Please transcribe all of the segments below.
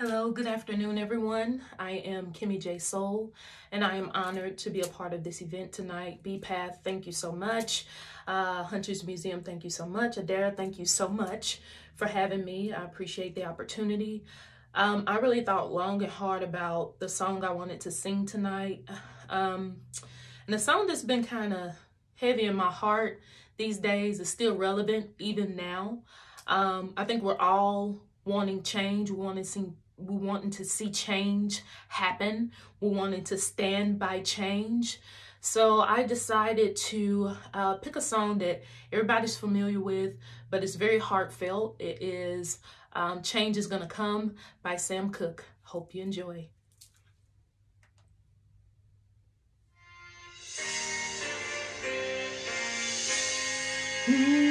Hello, good afternoon, everyone. I am Kimmie J. Soul, and I am honored to be a part of this event tonight. BPATH, thank you so much. Uh, Hunters Museum, thank you so much. Adara, thank you so much for having me. I appreciate the opportunity. Um, I really thought long and hard about the song I wanted to sing tonight. Um, and the song that's been kind of heavy in my heart these days is still relevant even now. Um, I think we're all wanting change, we want to see we wanting to see change happen. We wanted to stand by change. So I decided to uh, pick a song that everybody's familiar with, but it's very heartfelt. It is um, Change is Gonna Come by Sam Cooke. Hope you enjoy. Mm -hmm.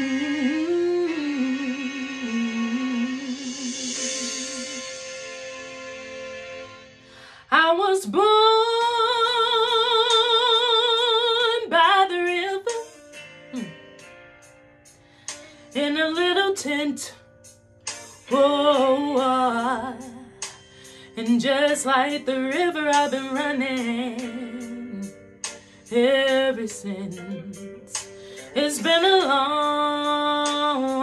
Was born by the river hmm, in a little tent. Oh, and just like the river, I've been running ever since. It's been a long,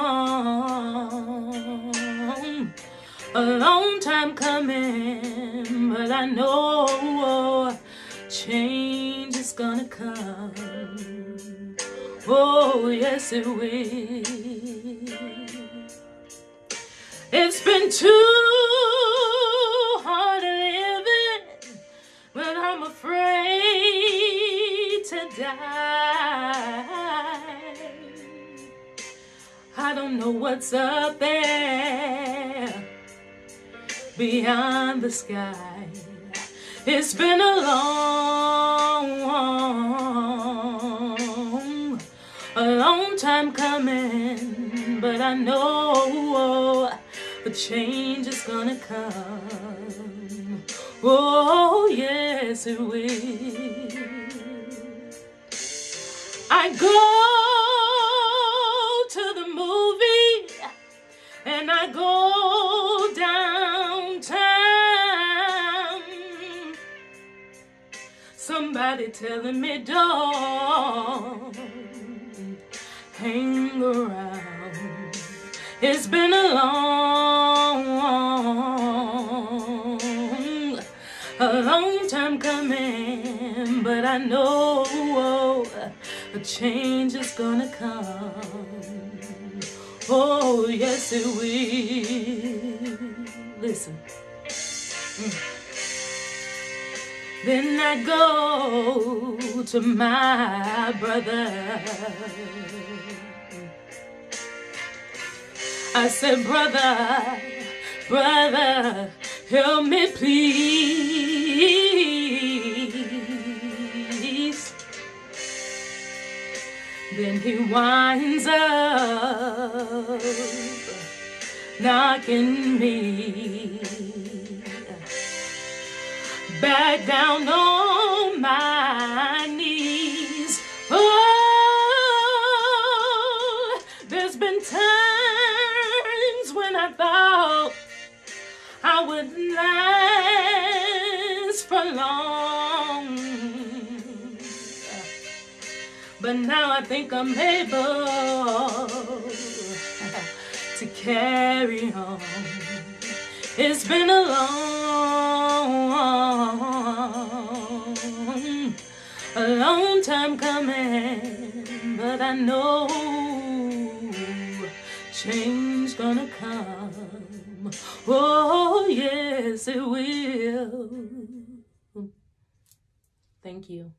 a long time coming but I know change is gonna come. Oh, yes, it will. It's been too hard living, but I'm afraid to die. I don't know what's up there beyond the sky. It's been a long, a long time coming, but I know a change is gonna come. Oh, yes, it will. I go to the movie and I go Somebody telling me don't hang around. It's been a long, a long time coming, but I know a change is gonna come. Oh, yes, it will. Listen. Mm. Then I go to my brother. I said, brother, brother, help me please. Then he winds up knocking me back down on my knees. Oh, there's been times when I thought I wouldn't last for long. But now I think I'm able to carry on. It's been a long, a long time coming, but I know change gonna come. Oh, yes, it will. Thank you.